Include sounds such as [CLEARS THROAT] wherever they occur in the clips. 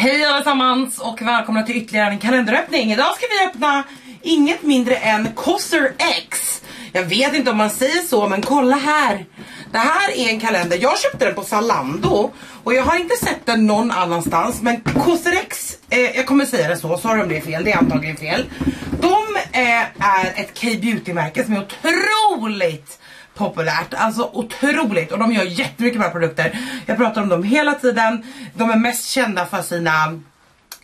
Hej allesammans och välkomna till ytterligare en kalenderöppning. Idag ska vi öppna inget mindre än Cosser X. Jag vet inte om man säger så men kolla här. Det här är en kalender, jag köpte den på Zalando och jag har inte sett den någon annanstans men Cosser X, eh, jag kommer säga det så, sorry om det är fel, det är antagligen fel. De eh, är ett K-beauty märke som är otroligt populärt, alltså otroligt och de gör jättemycket bra produkter. Jag pratar om dem hela tiden, de är mest kända för sina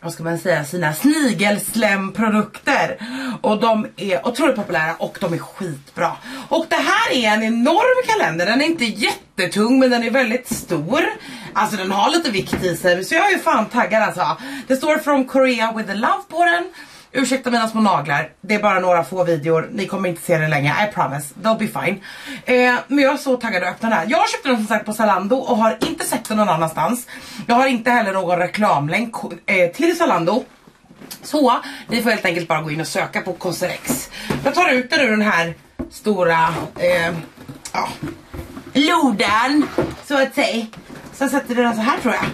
vad ska man säga, sina snigelslämprodukter. Och de är otroligt populära och de är skitbra. Och det här är en enorm kalender, den är inte jättetung men den är väldigt stor. Alltså den har lite vikt i sig så jag är ju fan taggad alltså. Det står from Korea with a love på den. Ursäkta mina små naglar, det är bara några få videor, ni kommer inte se det länge, I promise, they'll be fine. Eh, men jag är så taggad att öppna den här. Jag köpte den som sagt på Zalando och har inte sett den någon annanstans. Jag har inte heller någon reklamlänk eh, till Zalando. Så ni får helt enkelt bara gå in och söka på Coserex. Jag tar ut den ur den här stora eh, ja, lodan så att säga. Sen sätter vi den så här tror jag.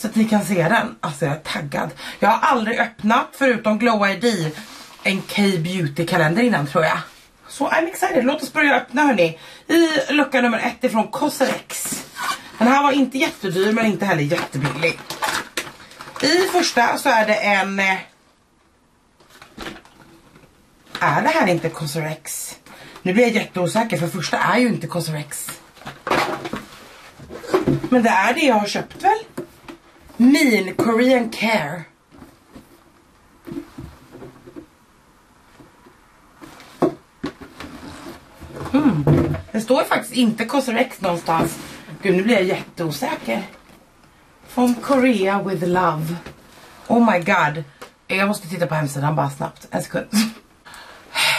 Så att ni kan se den. Alltså jag är taggad. Jag har aldrig öppnat förutom Glow ID en K-beauty kalender innan tror jag. Så I'm excited. Låt oss börja öppna hörni. I lucka nummer ett ifrån Cosrx. Den här var inte jättedyr men inte heller jättebillig. I första så är det en... Eh, är det här inte Cosrx? Nu blir jag jätteosäker för första är ju inte Cosrx. Men det är det jag har köpt väl? Mean Korean Care. Mm. Det står faktiskt inte Cosrx någonstans. Gud, nu blir jag jätteosäker. From Korea with love. Oh my god. Jag måste titta på hemsidan bara snabbt. En sekund.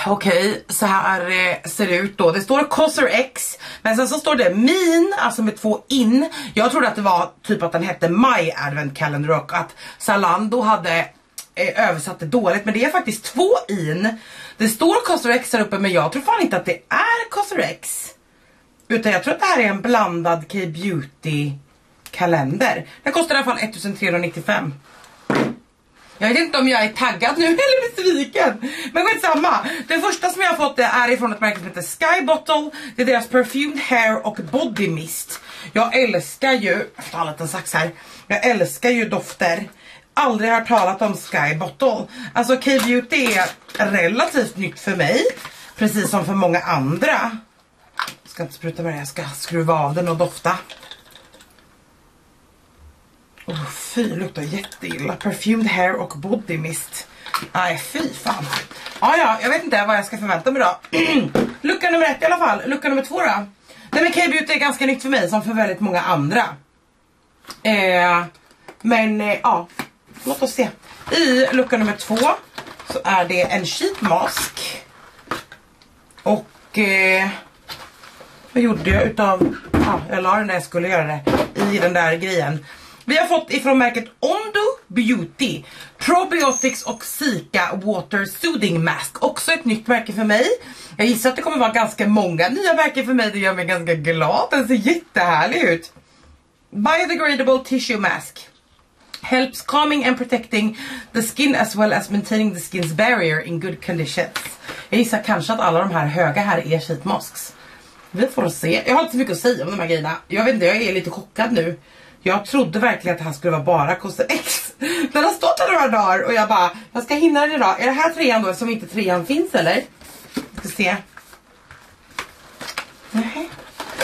Okej, okay, så här eh, ser det ut då. Det står Cosser X, men sen så står det Min, alltså med två in. Jag trodde att det var typ att den hette My Advent Calendar och att Zalando hade eh, översatt det dåligt. Men det är faktiskt två in. Det står Cosser X här uppe men jag tror fan inte att det är Cosser X. Utan jag tror att det här är en blandad K-beauty kalender. Den kostar i alla fall 1395. Jag vet inte om jag är taggad nu [LAUGHS] eller besviken. Men skitsamma. Den första som jag har fått är ifrån ett märke som heter Sky Bottle. Det är deras Perfumed Hair och Body Mist. Jag älskar ju, jag får ta liten sax här. Jag älskar ju dofter. Aldrig hört talat om Sky Bottle. Alltså K-beauty är relativt nytt för mig. Precis som för många andra. Jag ska inte spruta med det, jag ska skruva av den och dofta. Oh, fy, luktar jätteilla. Perfumed hair och body mist. Nej, fy fan. Ah, ja, jag vet inte vad jag ska förvänta mig då. [CLEARS THROAT] Lucka nummer ett i alla fall. Lucka nummer två då. Nej men K-beauty är ganska nytt för mig som för väldigt många andra. Eh, men eh, ja, låt oss se. I lucka nummer två så är det en sheet mask. Och eh, vad gjorde jag utav, ja ah, jag la den där jag skulle göra det i den där grejen. Vi har fått ifrån märket Ondo Beauty Probiotics och Sika Water Soothing Mask. Också ett nytt märke för mig. Jag gissar att det kommer vara ganska många nya märken för mig. Det gör mig ganska glad. Den ser jättehärlig ut. Biodegradable Tissue Mask. Helps calming and protecting the skin as well as maintaining the skin's barrier in good conditions. Jag gissar kanske att alla de här höga här är sheet masks. Vi får se. Jag har inte så mycket att säga om de här grejerna. Jag vet inte, jag är lite chockad nu. Jag trodde verkligen att han skulle vara bara Koster X. Den har stått där några dagar och jag bara, jag ska hinna den idag. Är det här trean då som inte trean finns eller? Ska se. Nej.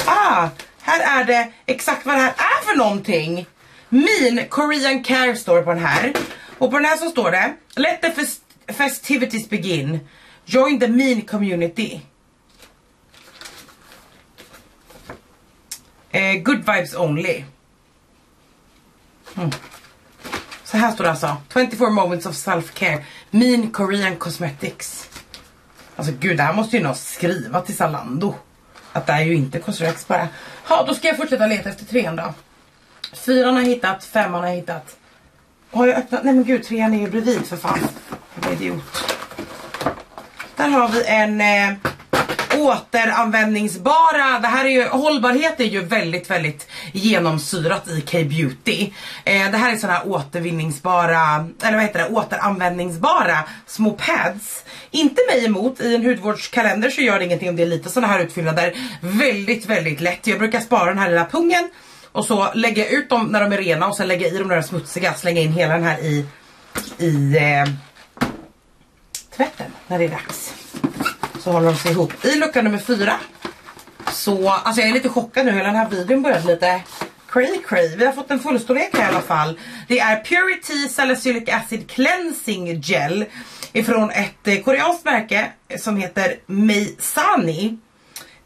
Ah, här är det exakt vad det här är för någonting. Min Korean Care står på den här. Och på den här så står det Let the fest festivities begin. Join the mean community. Eh, good vibes only. Mm. Så här står det alltså. 24 moments of self-care. Mean Korean Cosmetics. Alltså gud, det här måste ju någon skriva till Zalando. Att det är ju inte Cosrex bara. Ja, då ska jag fortsätta leta efter trean då. Fyran har jag hittat, femman har jag hittat. Har jag öppnat? Nej men gud, trean är ju bredvid för fan. Jag är idiot. Där har vi en eh, återanvändningsbara, det här är ju, hållbarhet är ju väldigt väldigt genomsyrat i K-beauty. Eh, det här är sådana här återvinningsbara, eller vad heter det, återanvändningsbara små pads. Inte mig emot, i en hudvårdskalender så gör det ingenting om det är lite sådana här utfyllnader. Väldigt väldigt lätt, jag brukar spara den här lilla pungen och så lägga ut dem när de är rena och sen lägga i dem när de är smutsiga, slänga in hela den här i, i eh, tvätten när det är dags så håller de sig ihop. I lucka nummer fyra så, alltså jag är lite chockad nu, hela den här videon började lite cray cray. Vi har fått en fullstorlek här i alla fall. Det är Purity Salicylic Acid Cleansing Gel ifrån ett eh, koreanskt märke som heter Meisani.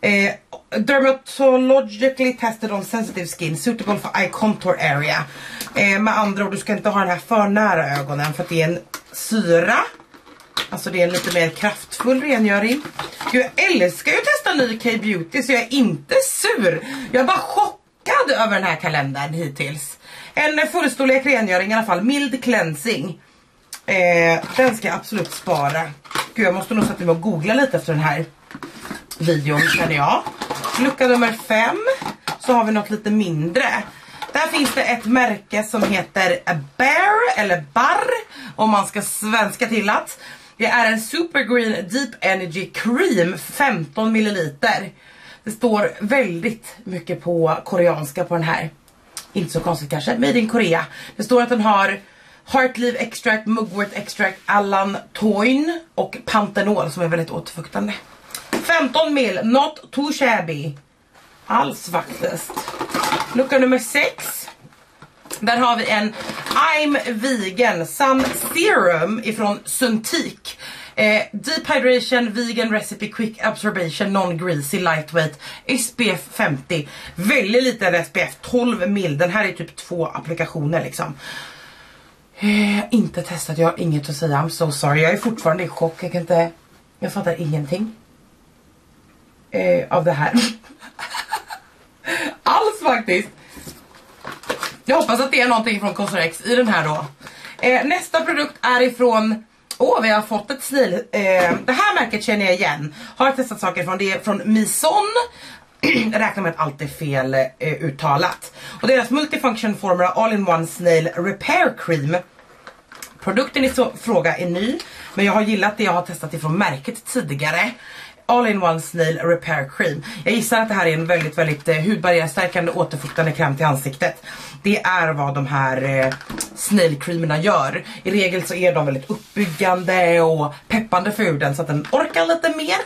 Eh, dermatologically tested on sensitive skin, suitable for eye contour area. Eh, med andra ord, du ska inte ha den här för nära ögonen för att det är en syra Alltså det är en lite mer kraftfull rengöring. Jag älskar ju att testa ny K-beauty så jag är inte sur. Jag är bara chockad över den här kalendern hittills. En fullstorlek rengöring i alla fall, mild cleansing. Eh, den ska jag absolut spara. Gud jag måste nog sätta mig och googla lite efter den här videon känner jag. Lucka nummer fem så har vi något lite mindre. Där finns det ett märke som heter Bear eller Barr om man ska svenska till att. Det är en Super Green Deep Energy Cream 15 ml. Det står väldigt mycket på koreanska på den här. Inte så konstigt kanske. Made in Korea. Det står att den har Heartleaf Extract, Mugwort Extract, Allantoin och Pantenol som är väldigt återfuktande. 15 mil, not too shabby. Alls faktiskt. Lucka nummer 6. Där har vi en I'm Vegan Sun Serum ifrån Suntik. Eh, deep Hydration, Vegan Recipe, Quick Absorption, Non-Greasy, Lightweight, SPF 50. Väldigt liten SPF, 12 mil. Den här är typ två applikationer liksom. Eh, inte testat, jag har inget att säga. I'm so sorry. Jag är fortfarande i chock. Jag kan inte... Jag fattar ingenting. Eh, av det här. [LAUGHS] Alls faktiskt. Jag hoppas att det är någonting från Cosrx i den här då. Eh, nästa produkt är ifrån Åh, oh, vi har fått ett snil. Eh, det här märket känner jag igen. Har testat saker från. Det är från Mison. [CLEARS THROAT] räknar med att allt är fel eh, uttalat. Och deras Multifunction Formula All-in-One Snail Repair Cream. Produkten i fråga är ny. Men jag har gillat det jag har testat ifrån märket tidigare. All-in-One Snail Repair Cream. Jag gissar att det här är en väldigt, väldigt eh, hudbarriärstärkande återfuktande kräm till ansiktet. Det är vad de här eh, snail creamerna gör. I regel så är de väldigt uppbyggande och peppande för huden så att den orkar lite mer.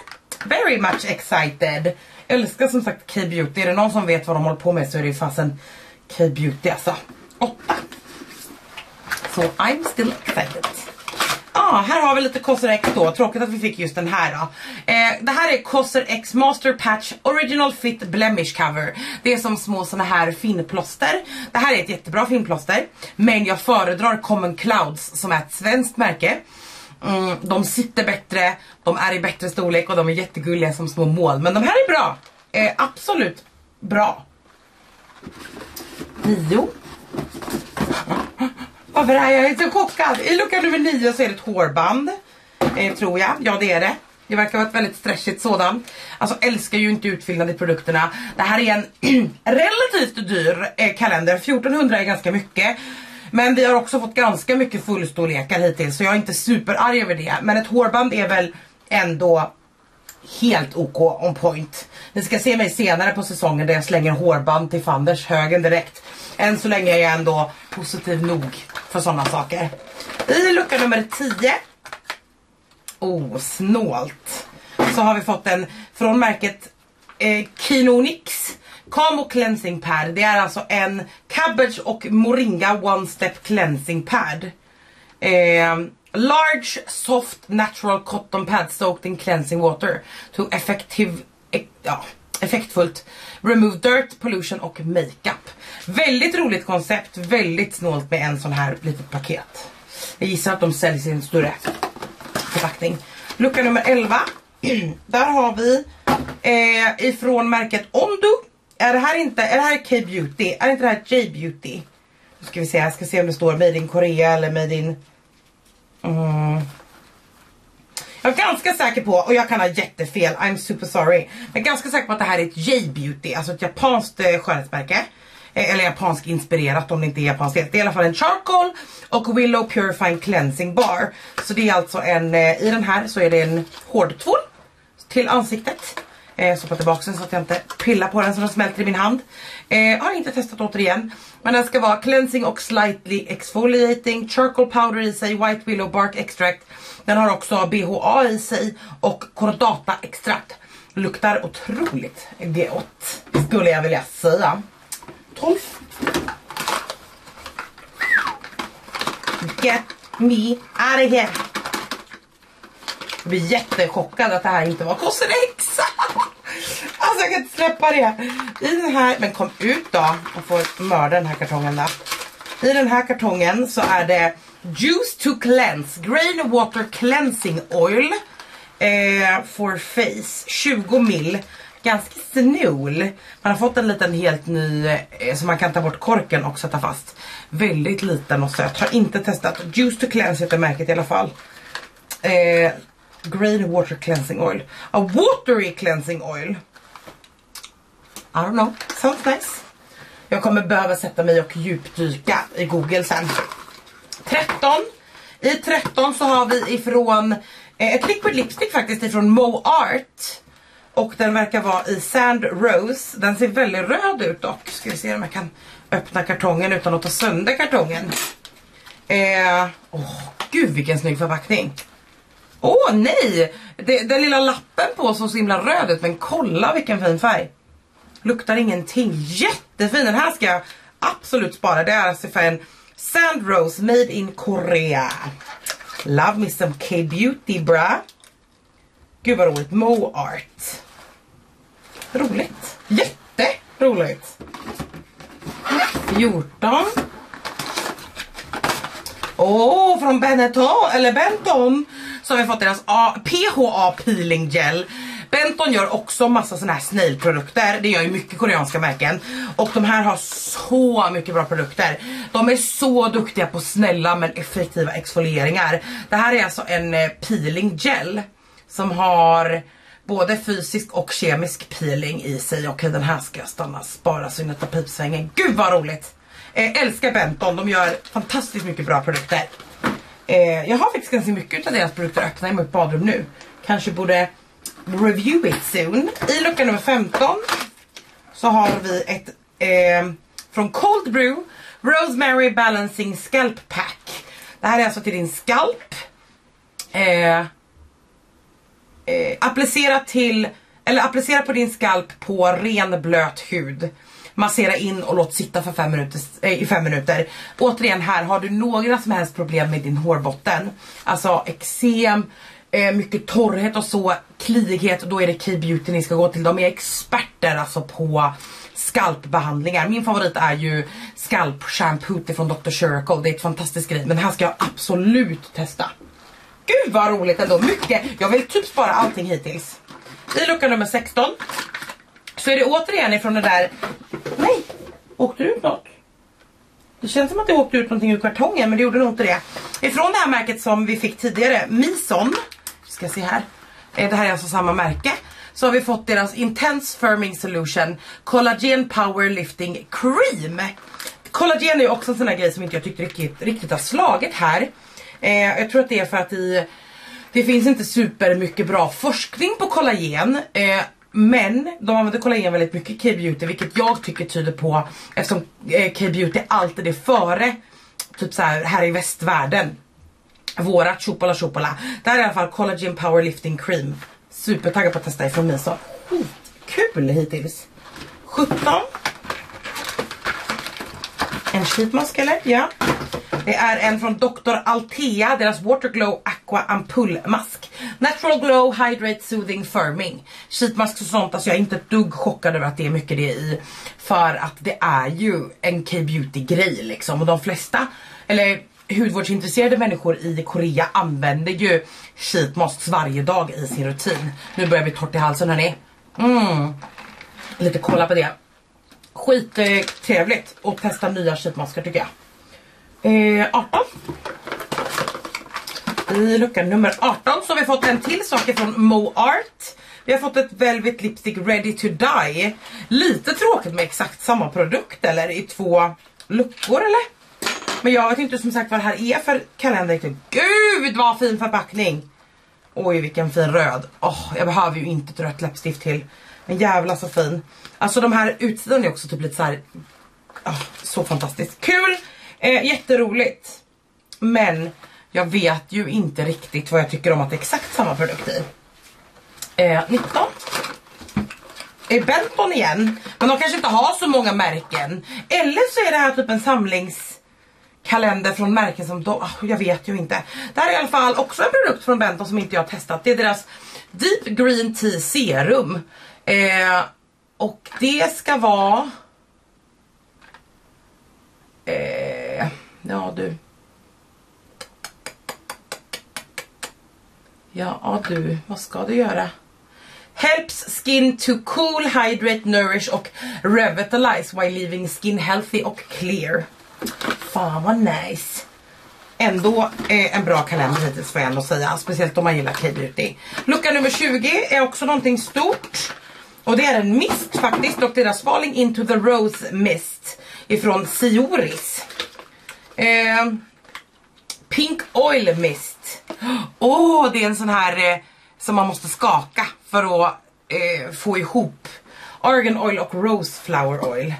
Very much excited. älskar som sagt K-beauty. Är det någon som vet vad de håller på med så är det fasen K-beauty alltså. Åtta. Så so I'm still excited ah, här har vi lite Cosser X då. Tråkigt att vi fick just den här då. Eh, det här är Cosser X Master Patch Original Fit Blemish Cover. Det är som små såna här finplåster. Det här är ett jättebra finplåster. Men jag föredrar Common Clouds som är ett svenskt märke. Mm, de sitter bättre, de är i bättre storlek och de är jättegulliga som små mål. Men de här är bra. Eh, absolut bra. Nio. Varför är jag så chockad? I lucka nummer 9 så är det ett hårband. Eh, tror jag. Ja det är det. Det verkar vara ett väldigt stressigt sådant. Alltså älskar ju inte utfyllnad i produkterna. Det här är en [CLEARS THROAT] relativt dyr eh, kalender. 1400 är ganska mycket. Men vi har också fått ganska mycket fullstorlekar hittills så jag är inte superarg över det. Men ett hårband är väl ändå helt OK on point. Ni ska se mig senare på säsongen där jag slänger hårband till Fanders högen direkt. Än så länge är jag ändå positiv nog för sådana saker. I lucka nummer 10. Oh, snålt. Så har vi fått en från märket eh, Kinonix Camo Cleansing Pad. Det är alltså en Cabbage och Moringa One Step Cleansing Pad. Eh, large soft natural cotton pad soaked in cleansing water to effective, eh, ja, effektfullt remove dirt, pollution och makeup. Väldigt roligt koncept, väldigt snålt med en sån här litet paket. Jag gissar att de säljs i en större förpackning. Lucka nummer 11. [CLEARS THROAT] Där har vi eh, ifrån märket Ondo. Är det här inte, är det här K-beauty? Är inte det här J-beauty? Nu ska vi se, jag ska se om det står Made in Korea eller Made in... Mm. Jag är ganska säker på, och jag kan ha jättefel, I'm super sorry. Men ganska säker på att det här är ett J-beauty, alltså ett japanskt eh, skönhetsmärke. Eh, eller japansk inspirerat om det inte är japanskt. Det är i alla fall en charcoal och Willow Purifying Cleansing Bar. Så det är alltså en, eh, i den här så är det en hårdtvål till ansiktet. Eh, stoppa tillbaka den så att jag inte pillar på den så den smälter i min hand. Eh, har inte testat återigen. Men den ska vara cleansing och slightly exfoliating, charcoal powder i sig, white willow bark extract. Den har också BHA i sig och kordata extrakt. Luktar otroligt gott skulle jag vilja säga. 12. Get me out of here. Jag blir jättechockad att det här inte var Cosrx. [LAUGHS] alltså jag kan inte släppa det. I den här, men kom ut då och få mörda den här kartongen då. I den här kartongen så är det Juice to Cleanse Grain Water Cleansing Oil eh, for Face 20 mil ganska snål. Man har fått en liten helt ny eh, så man kan ta bort korken och sätta fast. Väldigt liten och söt. Har inte testat. Juice to cleanse heter märket i alla fall. Eh, Green water cleansing oil. A watery cleansing oil. I don't know. Sounds nice. Jag kommer behöva sätta mig och djupdyka i Google sen. 13. I 13 så har vi ifrån eh, ett liquid lipstick faktiskt ifrån Mo Art. Och den verkar vara i Sand Rose. Den ser väldigt röd ut dock. Ska vi se om jag kan öppna kartongen utan att ta sönder kartongen. Eh, åh, gud vilken snygg förpackning. Åh oh, nej! Det, den lilla lappen på såg så himla röd ut men kolla vilken fin färg. Luktar ingenting. Jättefin. Den här ska jag absolut spara. Det är alltså för en Sand Rose made in Korea. Love me some K-beauty bra. Gud vad roligt. Mo Art. Roligt. Jätteroligt. 14. Åh, oh, från Benetton, eller Benton så har vi fått deras A PHA peeling gel. Benton gör också massa såna här snailprodukter. Det gör ju mycket koreanska märken. Och de här har så mycket bra produkter. De är så duktiga på snälla men effektiva exfolieringar. Det här är alltså en eh, peeling gel som har både fysisk och kemisk peeling i sig. Okej den här ska jag stanna spara så innan pipsvängen. Gud vad roligt! Eh, älskar Benton, de gör fantastiskt mycket bra produkter. Eh, jag har faktiskt ganska mycket av deras produkter öppna i mitt badrum nu. Kanske borde review it soon. I lucka nummer 15 så har vi ett eh, från Cold Brew Rosemary Balancing Scalp Pack. Det här är alltså till din skalp. Eh, eh, applicera till, eller applicera på din skalp på ren blöt hud. Massera in och låt sitta för fem minuter, äh, i fem minuter. Återigen här, har du några som helst problem med din hårbotten, alltså eksem, eh, mycket torrhet och så, kliighet, då är det K-beauty ni ska gå till. De är experter alltså på skalpbehandlingar. Min favorit är ju skalpshampoo från Dr. Circle. Det är ett fantastiskt grej. Men här ska jag absolut testa. Gud vad roligt ändå, mycket. Jag vill typ spara allting hittills. I lucka nummer 16 så är det återigen ifrån det där... Nej! Åkte det ut något? Det känns som att det åkte ut någonting ur kartongen men det gjorde nog inte det. Ifrån det här märket som vi fick tidigare, Mison. Ska se här. Eh, det här är alltså samma märke. Så har vi fått deras Intense Firming Solution Collagen Power Lifting Cream. Kollagen är ju också en sån här grej som inte jag tyckte riktigt, riktigt har slagit här. Eh, jag tror att det är för att i, det finns inte super mycket bra forskning på kollagen. Eh, men de använder kollagen väldigt mycket i K-beauty vilket jag tycker tyder på eftersom eh, K-beauty alltid är före typ så här, här i västvärlden. Vårat chopala chopala. Det här är i alla fall Collagen Power Lifting Cream. Supertaggad på att testa ifrån mig så mm, kul hittills. 17. En sheetmask eller? Ja. Det är en från Dr. Altea, deras Waterglow Aqua Ampullmask. Natural Glow Hydrate Soothing Firming. Sheetmask och sånt, alltså jag är inte ett dugg chockad över att det är mycket det i. För att det är ju en K-beauty grej liksom. Och de flesta, eller hudvårdsintresserade människor i Korea använder ju sheetmasks varje dag i sin rutin. Nu börjar vi torrt i halsen hörni. Mm. Lite kolla på det. Skittrevligt att testa nya sheetmaskar tycker jag. Eh, 18. I lucka nummer 18 så har vi fått en till sak från Mo Art. Vi har fått ett Velvet Lipstick Ready to Die. Lite tråkigt med exakt samma produkt eller i två luckor eller? Men jag vet inte som sagt vad det här är för kalender. Gud vad fin förpackning! Oj vilken fin röd. Oh, jag behöver ju inte ett rött läppstift till. Men jävla så fin. Alltså de här utsidan är också typ lite så här. Oh, så fantastiskt. Kul! Eh, jätteroligt. Men jag vet ju inte riktigt vad jag tycker om att det är exakt samma produkt i. Eh, 19. Är Benton igen. Men de kanske inte har så många märken. Eller så är det här typ en samlingskalender från märken som då, oh, jag vet ju inte. Det här är i alla fall också en produkt från Benton som inte jag har testat. Det är deras Deep Green Tea Serum. Eh, och det ska vara... Eh, ja du. Ja du, vad ska du göra? Helps skin to cool, hydrate, nourish och revitalize while leaving skin healthy och clear. Fan vad nice. Ändå eh, en bra kalender hittills får jag ändå säga. Speciellt om man gillar K-beauty. Lucka nummer 20 är också någonting stort. Och det är en mist faktiskt. Och deras Falling into the Rose Mist. Ifrån Sioris. Eh, Pink Oil Mist. Åh, oh, det är en sån här eh, som man måste skaka för att eh, få ihop. Argan Oil och Rose Flower Oil.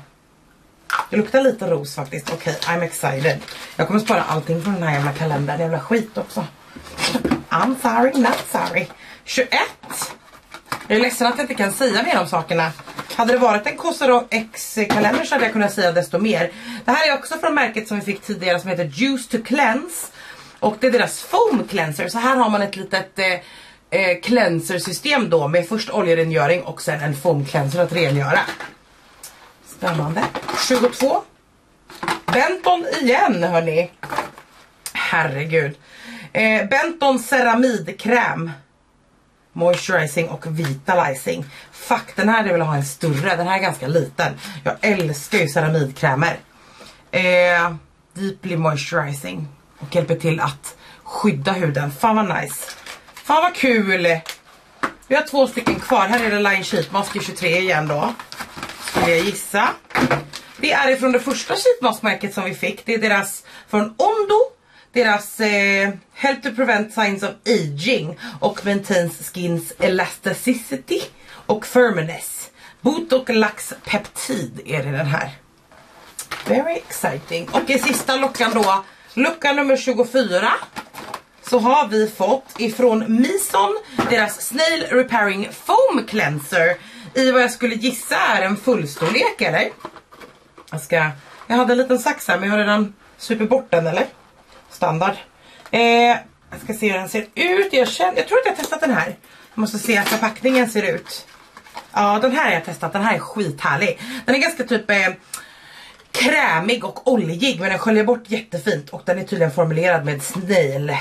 Det luktar lite ros faktiskt. Okej, okay, I'm excited. Jag kommer spara allting från den här jävla kalendern. Jävla skit också. I'm sorry, not sorry. 21. Jag är ledsen att jag inte kan säga mer om sakerna. Hade det varit en Kosaro X-kalender så hade jag kunnat säga desto mer. Det här är också från märket som vi fick tidigare som heter Juice to Cleanse. Och det är deras foam cleanser. Så här har man ett litet eh, eh cleanser system då med först oljerengöring och sen en foam cleanser att rengöra. Spännande. 22. Benton igen hörni. Herregud. Eh, Benton ceramidkräm. Moisturizing och vitalizing. Fuck den här vill jag ha en större. Den här är ganska liten. Jag älskar ju ceramidkrämer. Eh, deeply moisturizing. Och hjälper till att skydda huden. Fan vad nice. Fan vad kul. Vi har två stycken kvar. Här är det Line Sheet Mask 23 igen då. Skulle jag gissa. Det är ifrån det första sheetmaskmärket som vi fick. Det är deras från Ondo. Deras eh, Help to prevent signs of aging och maintains skins elasticity och firmness. Boot och laxpeptid är det den här. Very exciting. Och i sista lockan då, lucka nummer 24 så har vi fått ifrån Mison deras Snail Repairing Foam Cleanser i vad jag skulle gissa är en fullstorlek eller? Jag ska, jag hade en liten sax här men jag har redan super bort den eller? Standard. Eh, jag ska se hur den ser ut. Jag, känner, jag tror att jag har testat den här. Jag måste se hur förpackningen ser ut. Ja den här har jag testat, den här är skithärlig. Den är ganska typ eh, krämig och oljig men den sköljer bort jättefint och den är tydligen formulerad med snail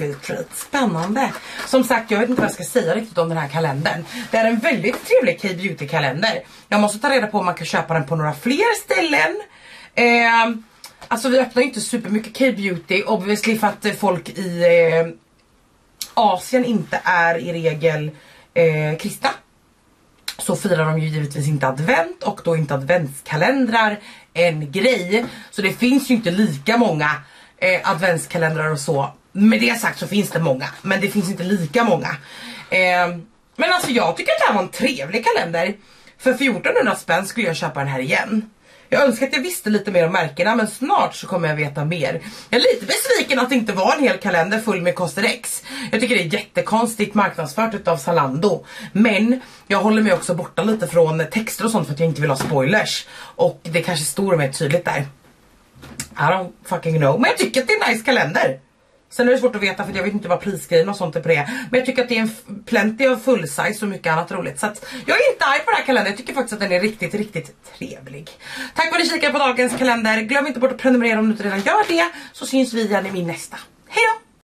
filtret. Spännande. Som sagt, jag vet inte vad jag ska säga riktigt om den här kalendern. Det är en väldigt trevlig K-beauty kalender. Jag måste ta reda på om man kan köpa den på några fler ställen. Eh, alltså vi öppnar ju inte supermycket K-beauty obviously för att folk i eh, Asien inte är i regel eh, kristna så firar de ju givetvis inte advent och då inte adventskalendrar en grej. Så det finns ju inte lika många eh, adventskalendrar och så. Med det sagt så finns det många, men det finns inte lika många. Eh, men alltså jag tycker att det här var en trevlig kalender. För 1400 spänn skulle jag köpa den här igen. Jag önskar att jag visste lite mer om märkena men snart så kommer jag veta mer. Jag är lite besviken att det inte var en hel kalender full med Coster X. Jag tycker det är jättekonstigt marknadsfört utav Zalando. Men jag håller mig också borta lite från texter och sånt för att jag inte vill ha spoilers. Och det kanske står mer tydligt där. I don't fucking know. Men jag tycker att det är en nice kalender. Sen är det svårt att veta för jag vet inte vad prisgrejen och sånt är på det. Men jag tycker att det är en plenty av full size och mycket annat roligt. Så att jag är inte arg på den här kalendern. Jag tycker faktiskt att den är riktigt, riktigt trevlig. Tack för att ni kikade på dagens kalender. Glöm inte bort att prenumerera om du inte redan gör det. Så syns vi igen i min nästa. Hejdå!